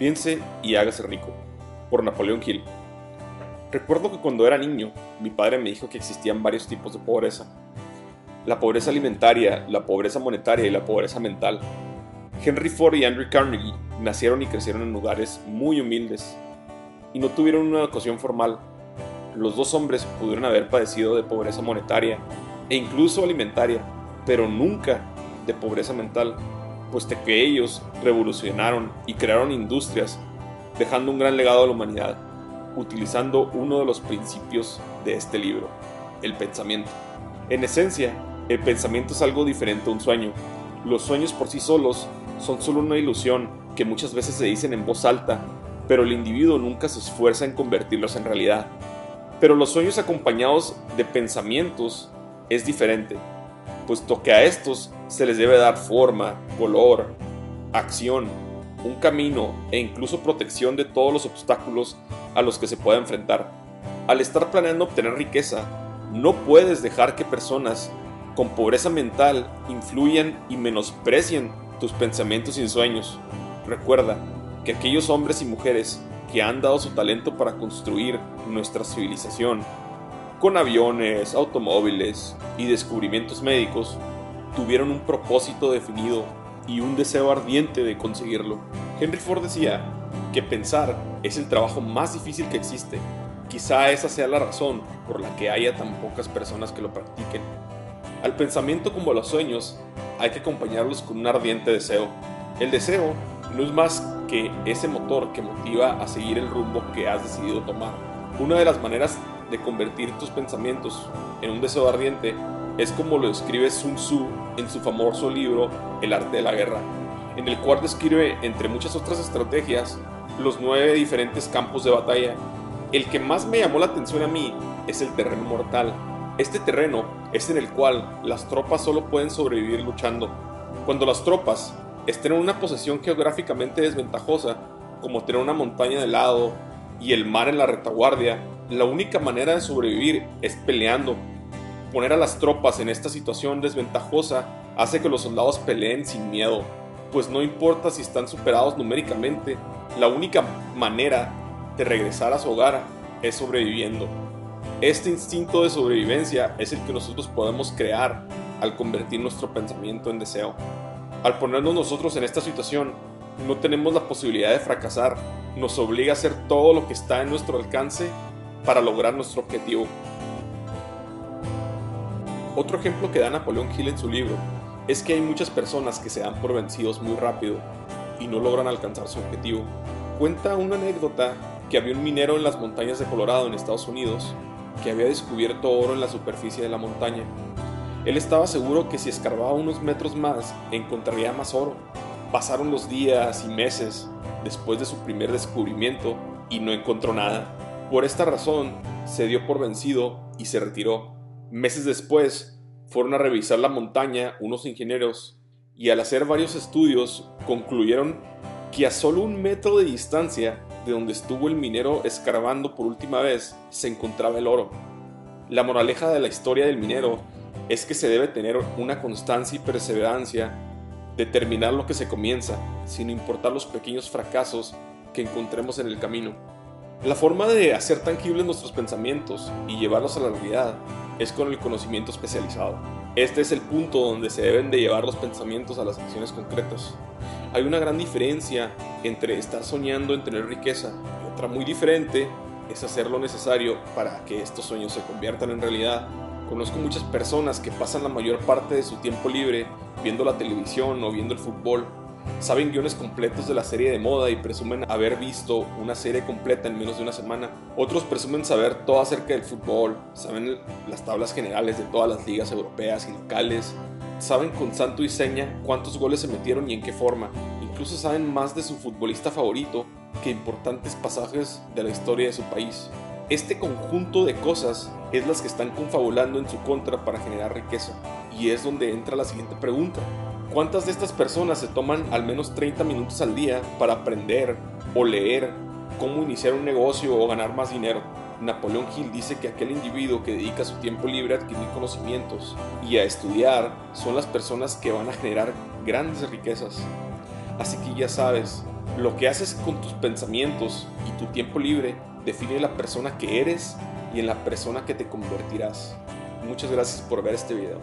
Piense y hágase rico, por Napoleón Hill. Recuerdo que cuando era niño, mi padre me dijo que existían varios tipos de pobreza. La pobreza alimentaria, la pobreza monetaria y la pobreza mental. Henry Ford y Andrew Carnegie nacieron y crecieron en lugares muy humildes y no tuvieron una educación formal. Los dos hombres pudieron haber padecido de pobreza monetaria e incluso alimentaria, pero nunca de pobreza mental puesto que ellos revolucionaron y crearon industrias, dejando un gran legado a la humanidad, utilizando uno de los principios de este libro, el pensamiento. En esencia, el pensamiento es algo diferente a un sueño. Los sueños por sí solos son solo una ilusión que muchas veces se dicen en voz alta, pero el individuo nunca se esfuerza en convertirlos en realidad. Pero los sueños acompañados de pensamientos es diferente puesto que a estos se les debe dar forma, color, acción, un camino e incluso protección de todos los obstáculos a los que se pueda enfrentar. Al estar planeando obtener riqueza, no puedes dejar que personas con pobreza mental influyan y menosprecien tus pensamientos y sueños. Recuerda que aquellos hombres y mujeres que han dado su talento para construir nuestra civilización con aviones, automóviles y descubrimientos médicos, tuvieron un propósito definido y un deseo ardiente de conseguirlo. Henry Ford decía que pensar es el trabajo más difícil que existe. Quizá esa sea la razón por la que haya tan pocas personas que lo practiquen. Al pensamiento como a los sueños hay que acompañarlos con un ardiente deseo. El deseo no es más que ese motor que motiva a seguir el rumbo que has decidido tomar. Una de las maneras de convertir tus pensamientos en un deseo ardiente es como lo describe Sun Tzu en su famoso libro El arte de la guerra, en el cual describe, entre muchas otras estrategias, los nueve diferentes campos de batalla. El que más me llamó la atención a mí es el terreno mortal. Este terreno es en el cual las tropas solo pueden sobrevivir luchando. Cuando las tropas estén en una posición geográficamente desventajosa, como tener una montaña de lado y el mar en la retaguardia, la única manera de sobrevivir es peleando. Poner a las tropas en esta situación desventajosa hace que los soldados peleen sin miedo, pues no importa si están superados numéricamente, la única manera de regresar a su hogar es sobreviviendo. Este instinto de sobrevivencia es el que nosotros podemos crear al convertir nuestro pensamiento en deseo. Al ponernos nosotros en esta situación, no tenemos la posibilidad de fracasar, nos obliga a hacer todo lo que está en nuestro alcance para lograr nuestro objetivo. Otro ejemplo que da Napoleón Hill en su libro es que hay muchas personas que se dan por vencidos muy rápido y no logran alcanzar su objetivo. Cuenta una anécdota que había un minero en las montañas de Colorado en Estados Unidos que había descubierto oro en la superficie de la montaña. Él estaba seguro que si escarbaba unos metros más encontraría más oro. Pasaron los días y meses después de su primer descubrimiento y no encontró nada. Por esta razón, se dio por vencido y se retiró. Meses después, fueron a revisar la montaña unos ingenieros y al hacer varios estudios concluyeron que a solo un metro de distancia de donde estuvo el minero escarbando por última vez se encontraba el oro. La moraleja de la historia del minero es que se debe tener una constancia y perseverancia de terminar lo que se comienza, sin importar los pequeños fracasos que encontremos en el camino. La forma de hacer tangibles nuestros pensamientos y llevarlos a la realidad es con el conocimiento especializado. Este es el punto donde se deben de llevar los pensamientos a las acciones concretas. Hay una gran diferencia entre estar soñando en tener riqueza y otra muy diferente es hacer lo necesario para que estos sueños se conviertan en realidad. Conozco muchas personas que pasan la mayor parte de su tiempo libre viendo la televisión o viendo el fútbol saben guiones completos de la serie de moda y presumen haber visto una serie completa en menos de una semana. Otros presumen saber todo acerca del fútbol, saben las tablas generales de todas las ligas europeas y locales, saben con santo y seña cuántos goles se metieron y en qué forma. Incluso saben más de su futbolista favorito que importantes pasajes de la historia de su país. Este conjunto de cosas es las que están confabulando en su contra para generar riqueza. Y es donde entra la siguiente pregunta. ¿Cuántas de estas personas se toman al menos 30 minutos al día para aprender o leer cómo iniciar un negocio o ganar más dinero? Napoleón Hill dice que aquel individuo que dedica su tiempo libre a adquirir conocimientos y a estudiar son las personas que van a generar grandes riquezas. Así que ya sabes, Lo que haces con tus pensamientos y tu tiempo libre define la persona que eres y en la persona que te convertirás. Muchas gracias por ver este video.